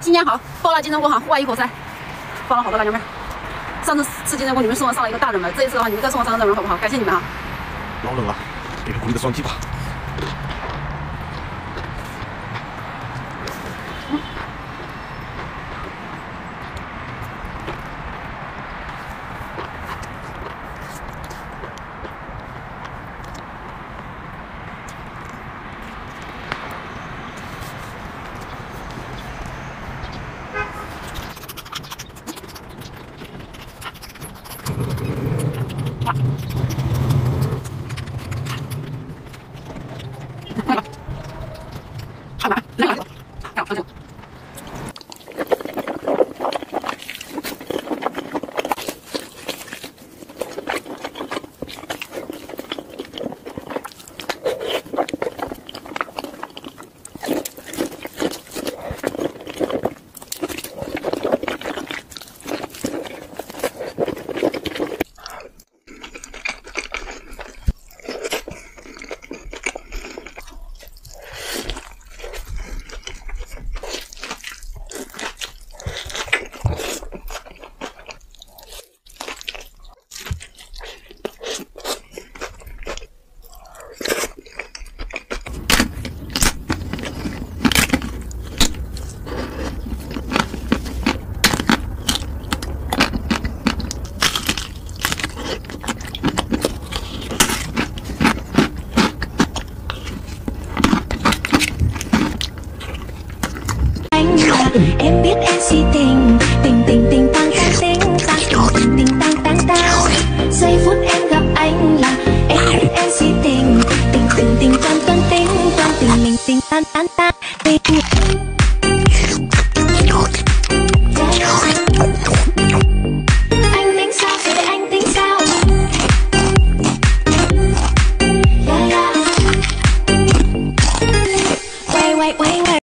新年好，爆了金针菇哈，户外一口塞，放了好多辣椒面。上次吃金针菇，你们送我上了一个大热门，这一次的话，你们再送我上个热门好不好？感谢你们啊！老冷了，给个鼓励的双击吧。看来，来来来，看我喝酒。em biết em si tình tình tình tình tăng tăng tình tăng tình tình tăng tăng tang giây phút em gặp anh là em biết em si tình tình tình tình tan tan tình tan tình mình tình tăng tăng tan tình.